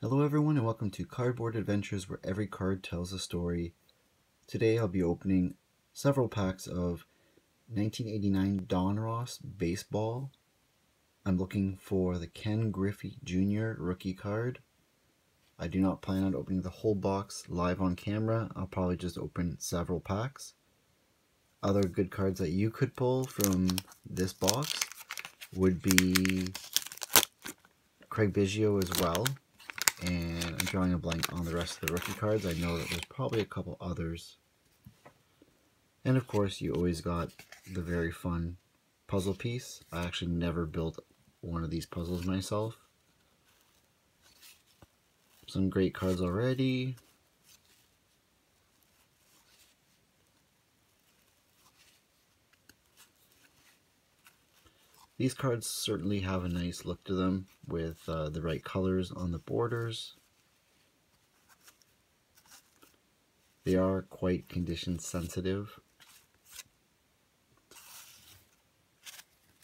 Hello everyone and welcome to Cardboard Adventures where every card tells a story. Today I'll be opening several packs of 1989 Donruss Baseball. I'm looking for the Ken Griffey Jr. rookie card. I do not plan on opening the whole box live on camera. I'll probably just open several packs. Other good cards that you could pull from this box would be Craig Biggio as well and I'm drawing a blank on the rest of the rookie cards. I know that there's probably a couple others. And of course, you always got the very fun puzzle piece. I actually never built one of these puzzles myself. Some great cards already. These cards certainly have a nice look to them with uh, the right colors on the borders. They are quite condition sensitive.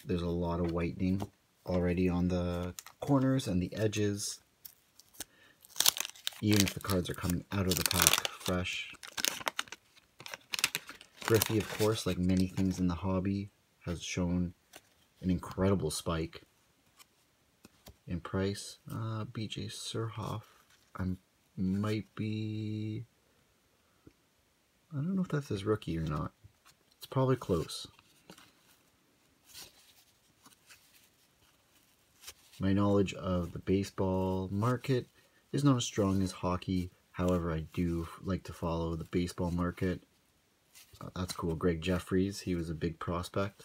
There's a lot of whitening already on the corners and the edges. Even if the cards are coming out of the pack fresh. Griffey, of course, like many things in the hobby, has shown an incredible spike in price. Uh, BJ Surhoff, I might be. I don't know if that's his rookie or not. It's probably close. My knowledge of the baseball market is not as strong as hockey. However, I do like to follow the baseball market. Uh, that's cool. Gregg Jefferies, he was a big prospect.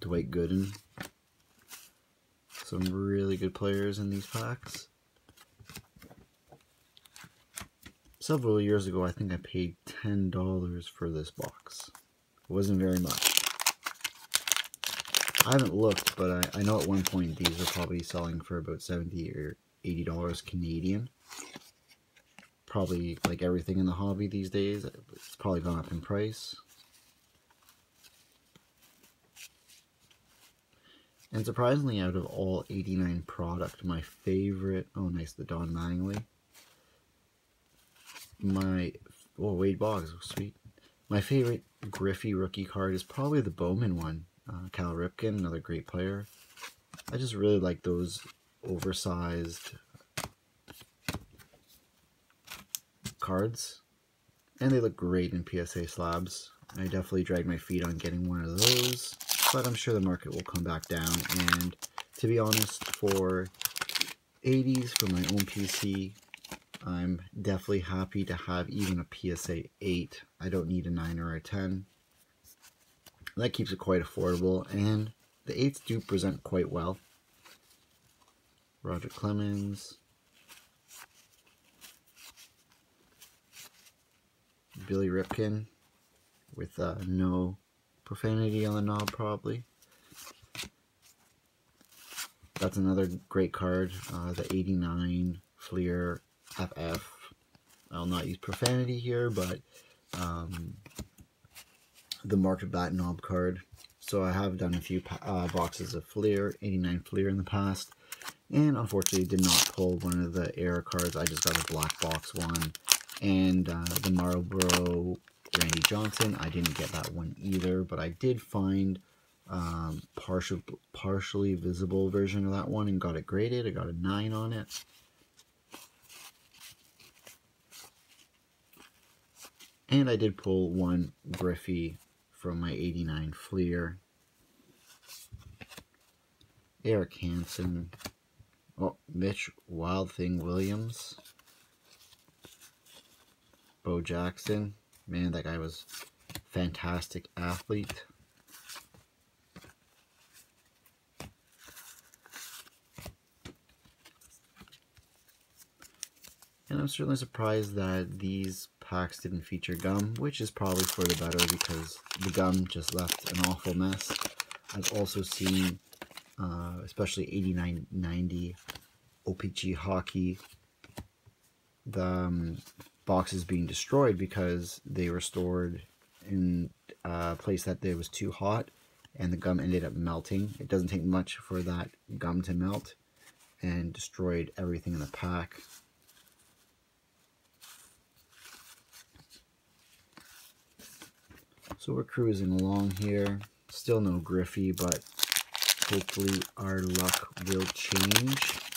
Dwight Gooden. Some really good players in these packs. Several years ago, I think I paid $10 for this box. It wasn't very much. I haven't looked, but I, I know at one point these were probably selling for about 70 or $80 Canadian. Probably like everything in the hobby these days, it's probably gone up in price. And surprisingly, out of all 89 product, my favorite, oh nice, the Don Mattingly. My, oh Wade Boggs, oh, sweet. My favorite Griffey rookie card is probably the Bowman one. Uh, Cal Ripken, another great player. I just really like those oversized cards. And they look great in PSA slabs. I definitely dragged my feet on getting one of those but I'm sure the market will come back down. And to be honest, for 80s for my own PC, I'm definitely happy to have even a PSA 8. I don't need a 9 or a 10. That keeps it quite affordable, and the 8s do present quite well. Roger Clemens. Billy Ripken with uh, no profanity on the knob probably. That's another great card, uh, the 89 Fleer FF. I'll not use profanity here, but um, the marked bat knob card. So I have done a few uh, boxes of Fleer, 89 Fleer in the past, and unfortunately did not pull one of the error cards. I just got a black box one, and uh, the Marlboro Randy Johnson. I didn't get that one either, but I did find um, partial, partially visible version of that one and got it graded. I got a 9 on it. And I did pull one Griffey from my 89 Fleer. Erik Hanson. Oh, Mitch Wild Thing Williams. Bo Jackson. Man, that guy was fantastic athlete. And I'm certainly surprised that these packs didn't feature gum, which is probably for the better because the gum just left an awful mess. I've also seen, uh, especially 8990 OPC hockey, the um, boxes being destroyed because they were stored in a place that it was too hot and the gum ended up melting. It doesn't take much for that gum to melt. and destroyed everything in the pack. So we're cruising along here. Still no Griffey, but hopefully our luck will change.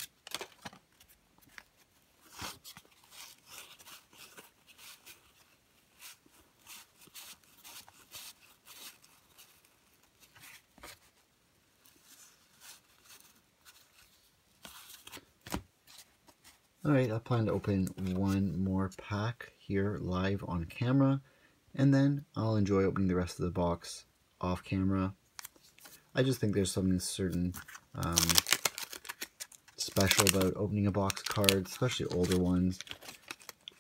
Alright, I plan to open one more pack here live on camera, and then I'll enjoy opening the rest of the box off camera. I just think there's something certain um, special about opening a box card, especially older ones.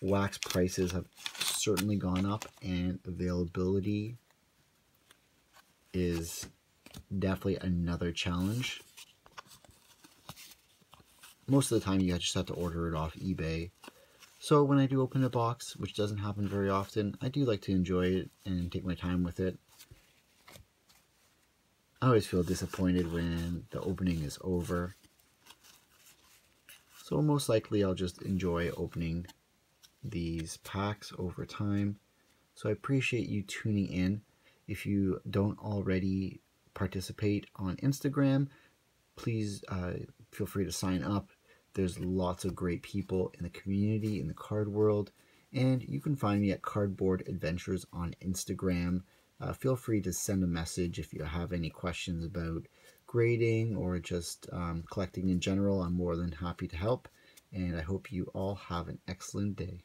Wax prices have certainly gone up, and availability is definitely another challenge most of the time you just have to order it off eBay. So when I do open a box, which doesn't happen very often, I do like to enjoy it and take my time with it. I always feel disappointed when the opening is over. So most likely I'll just enjoy opening these packs over time. So I appreciate you tuning in. If you don't already participate on Instagram, please uh, feel free to sign up. There's lots of great people in the community, in the card world, and you can find me at Cardboard Adventures on Instagram. Uh, feel free to send a message if you have any questions about grading or just um, collecting in general. I'm more than happy to help, and I hope you all have an excellent day.